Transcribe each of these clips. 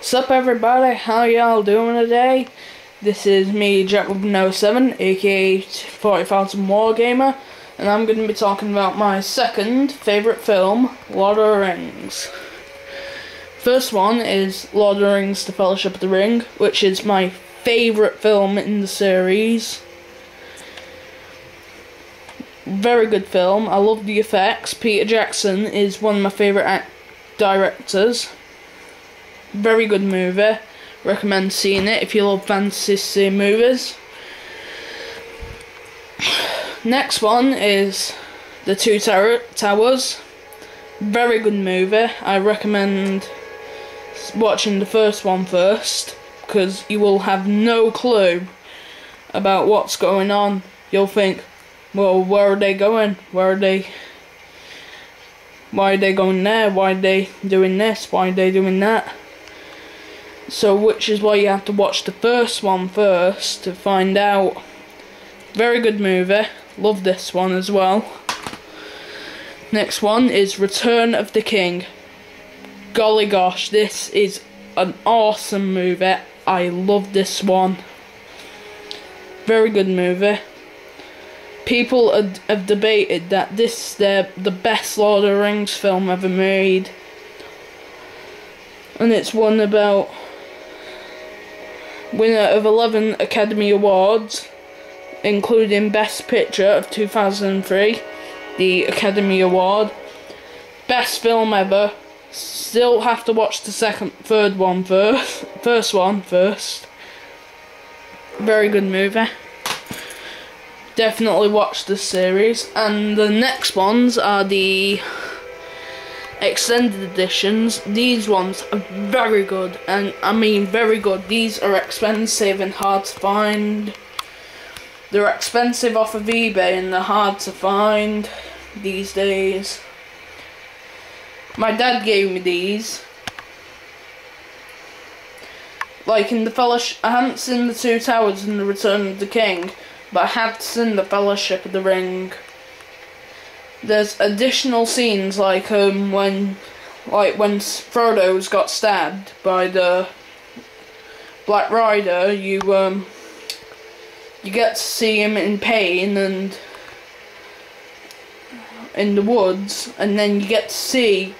Sup everybody, how y'all doing today? This is me, Jack with no 7, aka 40,000 Wargamer, and I'm going to be talking about my second favourite film, Lord of the Rings. First one is Lord of the Rings The Fellowship of the Ring, which is my favourite film in the series. Very good film, I love the effects. Peter Jackson is one of my favourite directors very good movie. Recommend seeing it if you love fantasy movies. Next one is The Two Tower Towers. Very good movie. I recommend watching the first one first because you will have no clue about what's going on. You'll think, well, where are they going? Where are they? Why are they going there? Why are they doing this? Why are they doing that? So, which is why you have to watch the first one first to find out. Very good movie. Love this one as well. Next one is Return of the King. Golly gosh, this is an awesome movie. I love this one. Very good movie. People have debated that this is the, the best Lord of the Rings film ever made. And it's one about winner of 11 Academy Awards, including Best Picture of 2003, the Academy Award, Best Film Ever. Still have to watch the second, third one first, first one first. Very good movie. Definitely watch this series, and the next ones are the extended editions, these ones are very good, and I mean very good. These are expensive and hard to find. They're expensive off of eBay and they're hard to find these days. My dad gave me these. Like in the Fellowship, I hadn't seen the Two Towers in the Return of the King, but I had seen the Fellowship of the Ring there's additional scenes like um when like when Frodo's got stabbed by the Black Rider, you um you get to see him in pain and in the woods, and then you get to see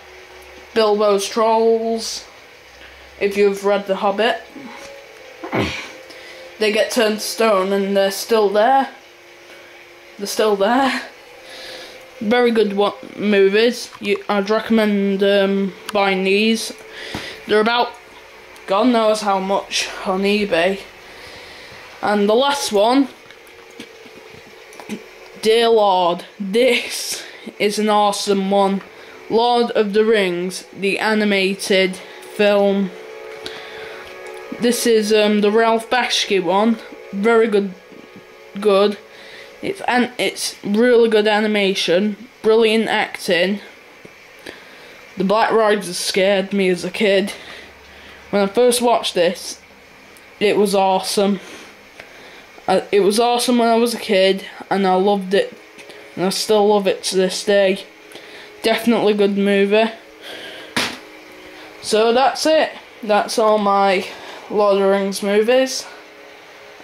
Bilbo's trolls. If you've read The Hobbit, they get turned to stone and they're still there. They're still there very good what movies. You, I'd recommend um, buying these. They're about God knows how much on eBay. And the last one, Dear Lord, this is an awesome one. Lord of the Rings, the animated film. This is um, the Ralph Bakshi one. Very good, good. It's and it's really good animation, brilliant acting. The Black Riders scared me as a kid. When I first watched this, it was awesome. It was awesome when I was a kid, and I loved it, and I still love it to this day. Definitely good movie. So that's it. That's all my Lord of the Rings movies.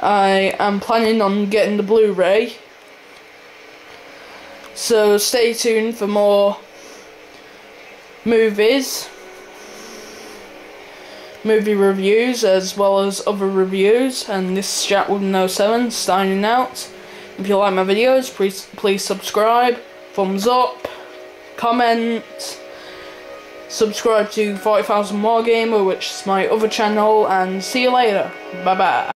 I am planning on getting the Blu-ray so stay tuned for more movies, movie reviews, as well as other reviews. And this is Jack with No Seven signing out. If you like my videos, please please subscribe, thumbs up, comment, subscribe to 40,000 Wargamer, which is my other channel, and see you later. Bye bye.